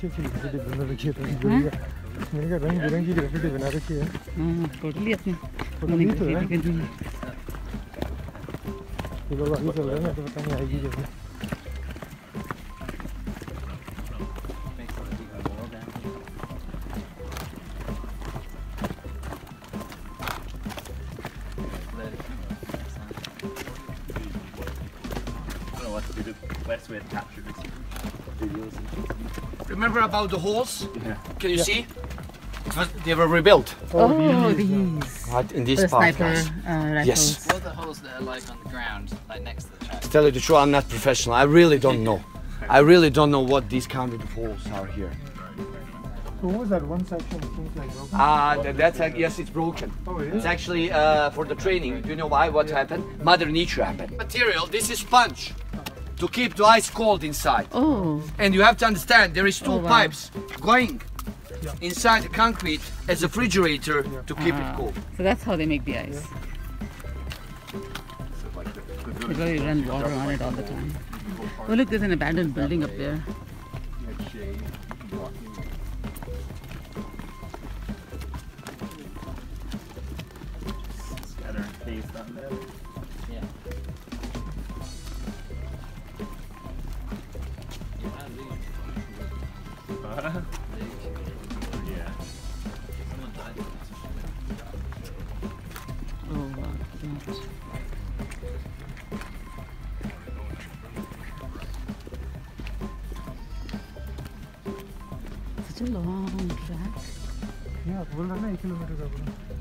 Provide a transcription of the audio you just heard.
अच्छी अच्छी ग्रेफिटी बना रखी है मैंने कहा रंग बिरंगी ग्रेफिटी बना रखी है टोटली अपने तो बाकी चल रहा है ना तो पता नहीं आएगी कैसे West way to capture this. Remember about the holes? Yeah. Can you see? It was- They were rebuilt. Oh, these, these. Right in The this part, sniper guys. uh. Yes. What are the holes that are like on the ground, like next to the track? To tell you the truth, I'm not professional. I really don't know. I really don't know what these kind of holes are here. So what was that one section that seems like broken? Ah, uh, that's uh, yes, it's broken. Oh, it It's actually uh, for the training. Do you know why? What happened? Mother Nature happened. Material. This is sponge to keep the ice cold inside. Oh, And you have to understand there is two Oh, wow. pipes going inside the concrete as a refrigerator to keep it Ah. cool. so that's how they make the ice. They probably run water on it all the time. Oh look, there's an abandoned building up there. Scatter and paste on there. Yeah. yeah. Oh my god. Such a long track. Yeah, 190 kilometers.